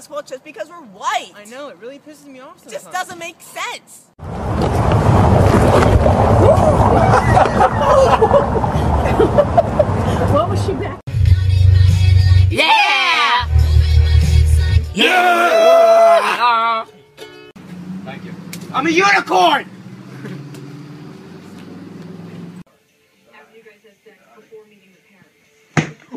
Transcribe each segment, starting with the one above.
think we can't play basketball just because we're white. I know, it really pisses me off It just doesn't make sense. What was she back? Yeah! Yeah! Thank you. I'm a unicorn!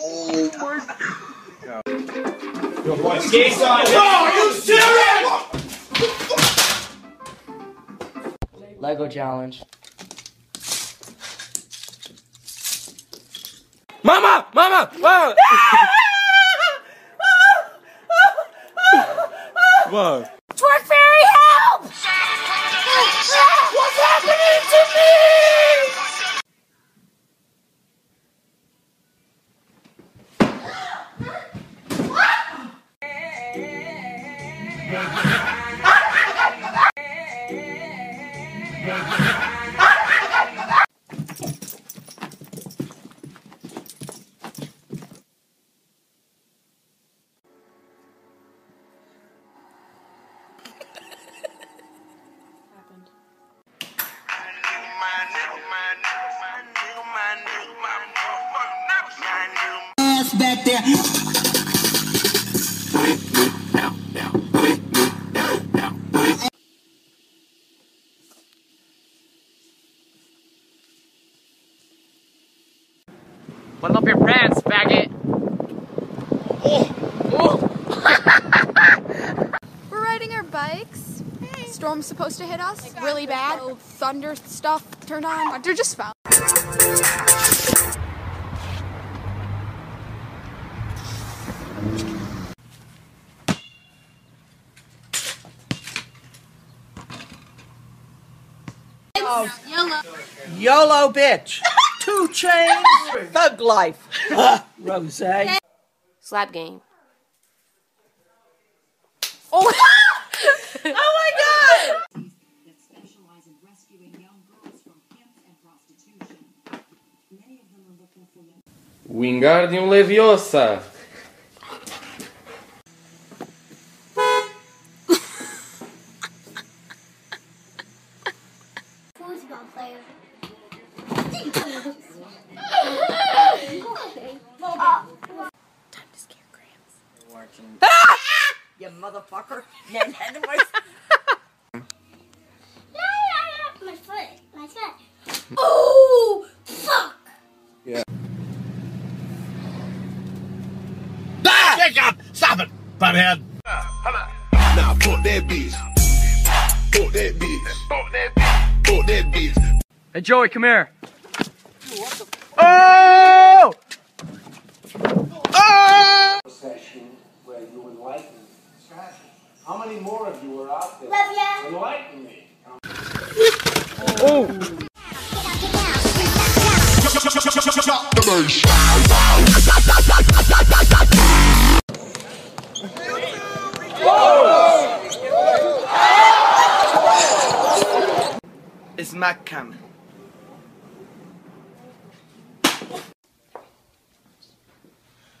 Oh my Yo, boy, skates on. Bro, are you serious? Lego challenge. Mama! Mama! Mama! What? Ass back there. Button up your pants, faggot. We're riding our bikes. Storm's supposed to hit us really bad. Oh. Thunder stuff turned on. They're just found. YOLO. YOLO, bitch. Two chains. Thug life. Rose. Slap game. Oh, oh my god! Wingardium Leviosa. Football player. Time to scare Grams. Watching. you motherfucker. Man, anyways. My foot. My foot. Oh, fuck. Yeah. Ah! Jacob! Stop it! Butthead! Hey, Joey, come here. Oh! Oh! Session where you enlighten How many more of you are out there? Love ya. Enlighten me. Oh! It's Mac Cam.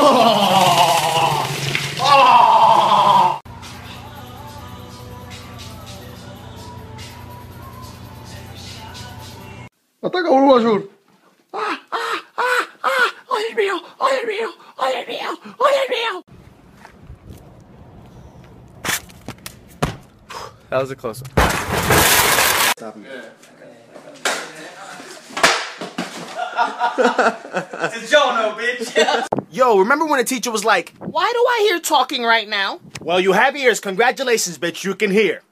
You what? I fucking chipped myself. Tengo el poder. Ataca un azul. ¡Ay, el mío! ¡Ay, el mío! ¡Ay, el mío! ¡Ay, el mío! That was a close one. Stop Did y'all bitch? Yo, remember when a teacher was like, Why do I hear talking right now? Well, you have ears. Congratulations, bitch. You can hear.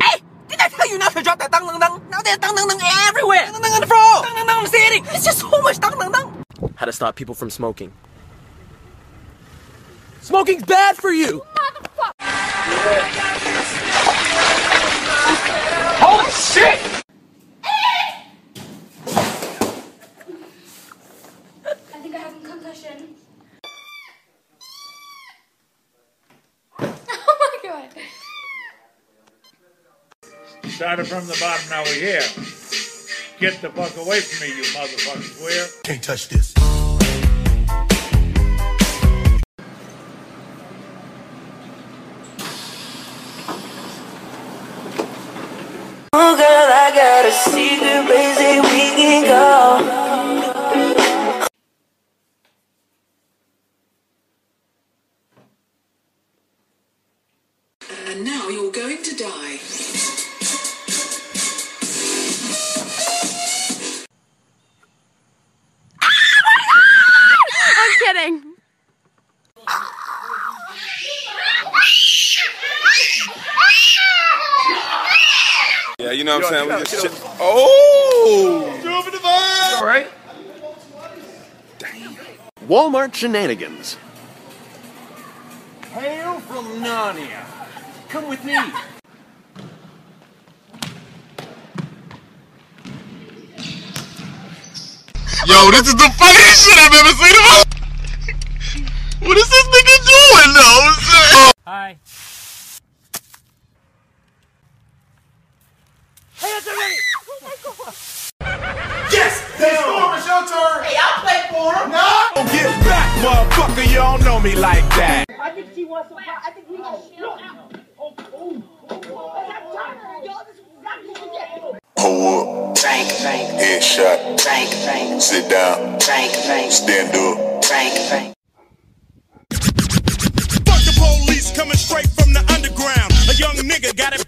Hey! Did I tell you not to drop that dung dung dung? Now there's dung dung dung everywhere! Dung dung dung on the floor! Dung dung dung, I'm standing! It's just so much dung dung dung! How to stop people from smoking. Smoking's bad for you! Motherfucker! Started from the bottom, now we're here. Get the fuck away from me, you motherfuckers. Where? Can't touch this. Oh girl, I got a secret place that we can go. Saying? We just shit. Oh! Over the vibe. All right. Walmart shenanigans. Hail from Narnia. Come with me. Yo, this is the funniest shit I've ever seen. what is this nigga doing, though? Hi. Yes! Hey, Storm, it's your turn! Hey, I'll play for him. No! Get back, motherfucker. You don't know me like that. I think she wants some. I think we got no out. Oh, oh, Hold up. Frank, Frank, Headshot. Frank, Frank, Sit down. Frank, Frank, Stand up. Frank, Frank. Fuck the police coming straight from the underground. A young nigga got it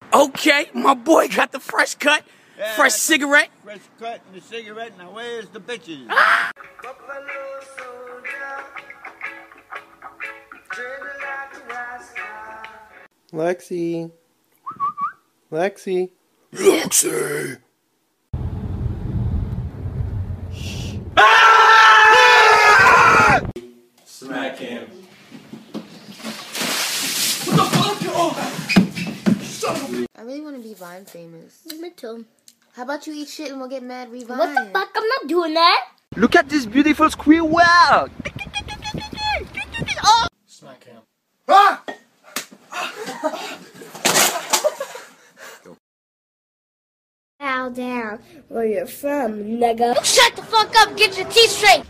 Okay, my boy got the fresh cut, fresh cigarette. Fresh cut and the cigarette. Now where's the bitches? Ah! Lexi. Lexi. Lexi. Really want to be Vine famous. Me too. How about you eat shit and we'll get mad revine? What the fuck? I'm not doing that. Look at this beautiful squirrel. Wow. Smack him. Ah! Bow down where you're from, nigga. Shut the fuck up. Get your teeth straight.